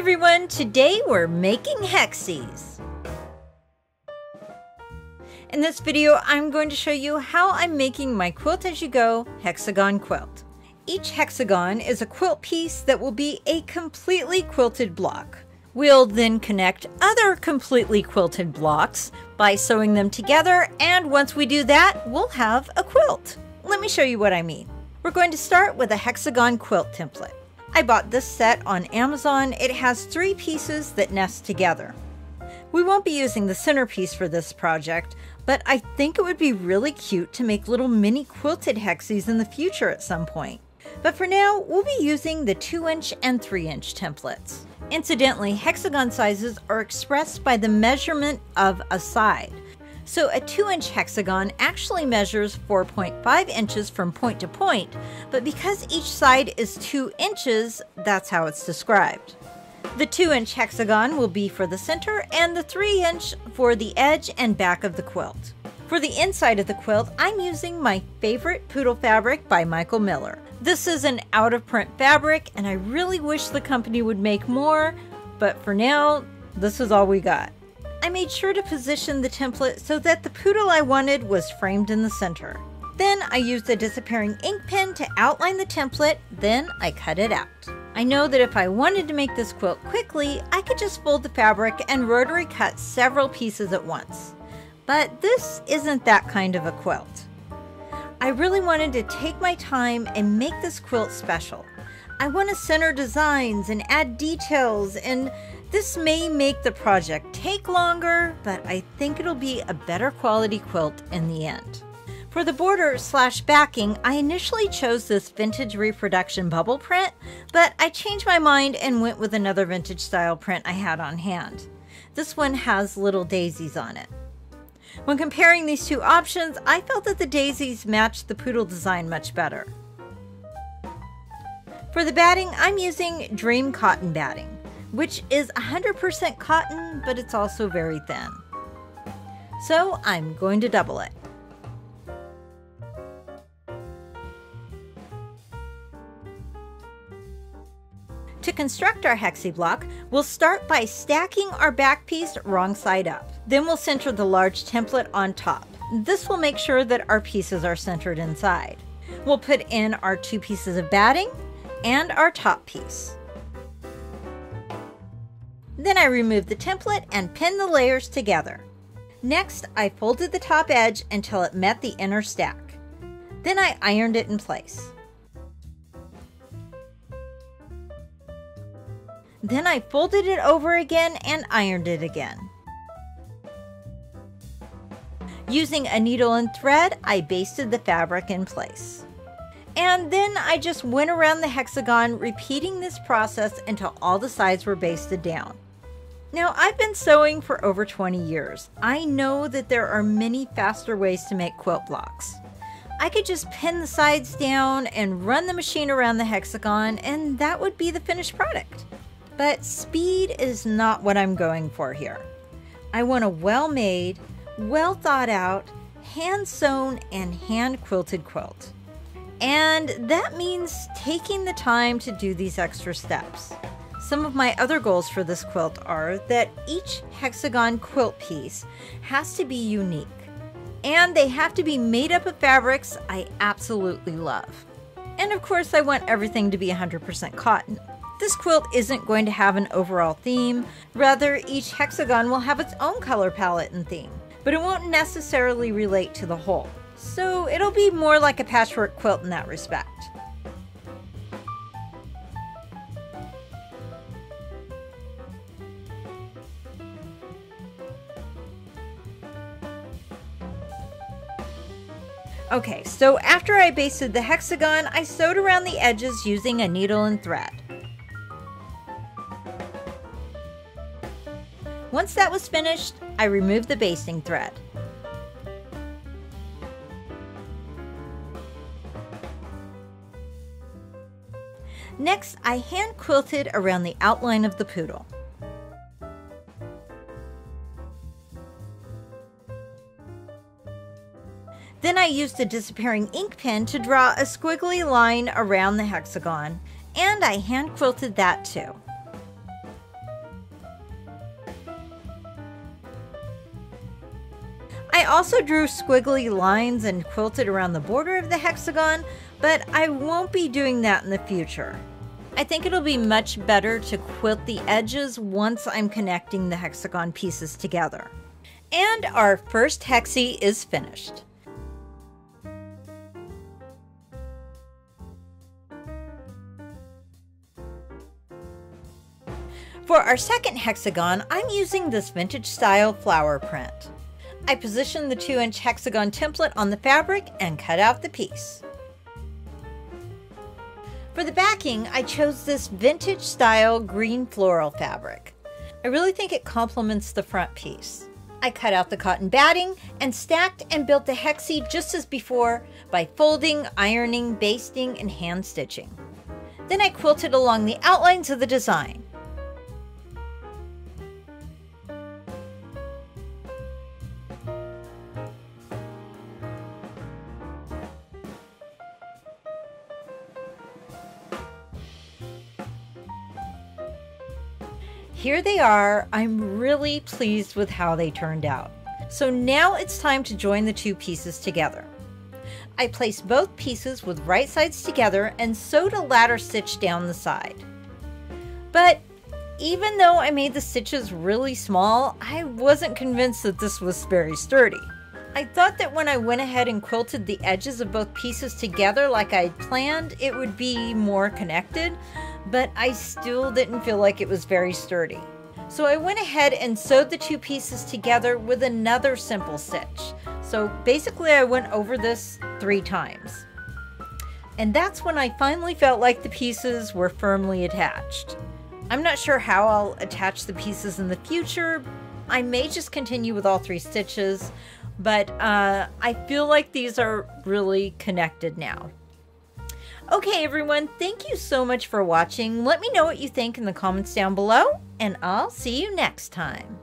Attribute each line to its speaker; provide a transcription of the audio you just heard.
Speaker 1: everyone, today we're making hexies. In this video, I'm going to show you how I'm making my Quilt As You Go hexagon quilt. Each hexagon is a quilt piece that will be a completely quilted block. We'll then connect other completely quilted blocks by sewing them together, and once we do that, we'll have a quilt. Let me show you what I mean. We're going to start with a hexagon quilt template. I bought this set on Amazon. It has three pieces that nest together. We won't be using the centerpiece for this project, but I think it would be really cute to make little mini quilted hexies in the future at some point. But for now, we'll be using the 2 inch and 3 inch templates. Incidentally, hexagon sizes are expressed by the measurement of a side. So a 2-inch hexagon actually measures 4.5 inches from point to point, but because each side is 2 inches, that's how it's described. The 2-inch hexagon will be for the center and the 3-inch for the edge and back of the quilt. For the inside of the quilt, I'm using my favorite poodle fabric by Michael Miller. This is an out of print fabric and I really wish the company would make more, but for now, this is all we got. I made sure to position the template so that the poodle I wanted was framed in the center. Then I used a disappearing ink pen to outline the template, then I cut it out. I know that if I wanted to make this quilt quickly, I could just fold the fabric and rotary cut several pieces at once. But this isn't that kind of a quilt. I really wanted to take my time and make this quilt special. I want to center designs and add details and this may make the project take longer, but I think it'll be a better quality quilt in the end. For the border slash backing, I initially chose this vintage reproduction bubble print, but I changed my mind and went with another vintage style print I had on hand. This one has little daisies on it. When comparing these two options, I felt that the daisies matched the poodle design much better. For the batting, I'm using Dream Cotton batting which is 100% cotton, but it's also very thin. So I'm going to double it. To construct our hexie block, we'll start by stacking our back piece wrong side up. Then we'll center the large template on top. This will make sure that our pieces are centered inside. We'll put in our two pieces of batting and our top piece. Then I removed the template and pinned the layers together. Next, I folded the top edge until it met the inner stack. Then I ironed it in place. Then I folded it over again and ironed it again. Using a needle and thread, I basted the fabric in place. And then I just went around the hexagon repeating this process until all the sides were basted down. Now, I've been sewing for over 20 years. I know that there are many faster ways to make quilt blocks. I could just pin the sides down and run the machine around the hexagon and that would be the finished product. But speed is not what I'm going for here. I want a well-made, well thought out, hand sewn and hand quilted quilt. And that means taking the time to do these extra steps. Some of my other goals for this quilt are that each hexagon quilt piece has to be unique and they have to be made up of fabrics I absolutely love. And of course, I want everything to be 100% cotton. This quilt isn't going to have an overall theme, rather, each hexagon will have its own color palette and theme, but it won't necessarily relate to the whole. So it'll be more like a patchwork quilt in that respect. Okay, so after I basted the hexagon, I sewed around the edges using a needle and thread. Once that was finished, I removed the basting thread. Next, I hand quilted around the outline of the poodle. I used the disappearing ink pen to draw a squiggly line around the hexagon. And I hand quilted that too. I also drew squiggly lines and quilted around the border of the hexagon, but I won't be doing that in the future. I think it'll be much better to quilt the edges once I'm connecting the hexagon pieces together. And our first hexie is finished. For our second hexagon, I'm using this vintage style flower print. I positioned the 2 inch hexagon template on the fabric and cut out the piece. For the backing, I chose this vintage style green floral fabric. I really think it complements the front piece. I cut out the cotton batting and stacked and built the hexie just as before by folding, ironing, basting, and hand stitching. Then I quilted along the outlines of the design. Here they are. I'm really pleased with how they turned out. So now it's time to join the two pieces together. I placed both pieces with right sides together and sewed a ladder stitch down the side. But even though I made the stitches really small, I wasn't convinced that this was very sturdy. I thought that when I went ahead and quilted the edges of both pieces together like I planned, it would be more connected, but I still didn't feel like it was very sturdy. So I went ahead and sewed the two pieces together with another simple stitch. So basically I went over this three times. And that's when I finally felt like the pieces were firmly attached. I'm not sure how I'll attach the pieces in the future. I may just continue with all three stitches, but uh, I feel like these are really connected now. Okay, everyone, thank you so much for watching. Let me know what you think in the comments down below, and I'll see you next time.